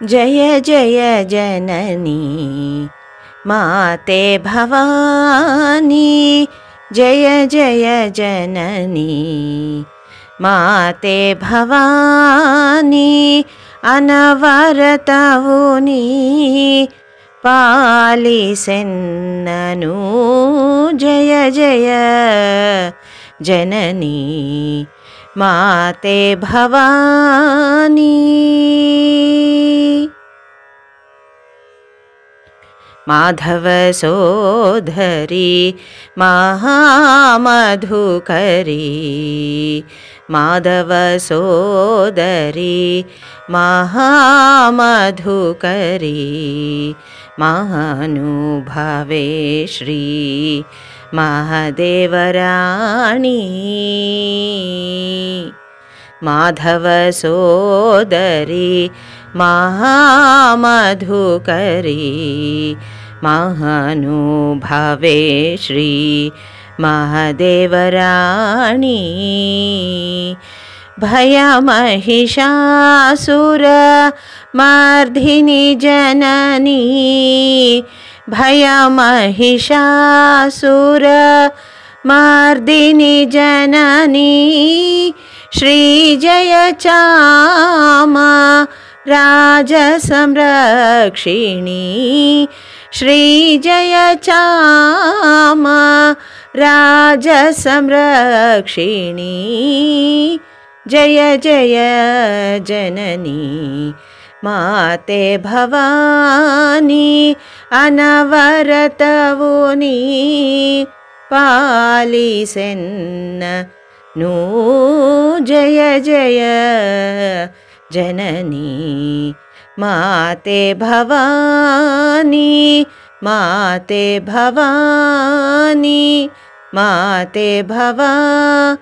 जय जय जननी माते भवानी। जय जय जननी माते भवानी। अनवरतवुनी पालिसेन्ननु जय जय जननी माते भवानी माधव सोधरी महामधुकरी। माधव सोदरी महामधुकरी। महानुभवे श्री महादेवराणी माधव सोदरी महामधुकरी महानुभवे श्री महादेवराणी भयमहिषासुर मर्धिनि जननी भयमहिषासुर मर्दिनि जननी श्रीजय चाम राजसंरक्षिणी चाम राजसंरक्षिणी। जय जय जननी माते भवानी अनवरतवुनी पालिसेन्न नो जय जय जननी माते भवानी माते भवानी माते भवानी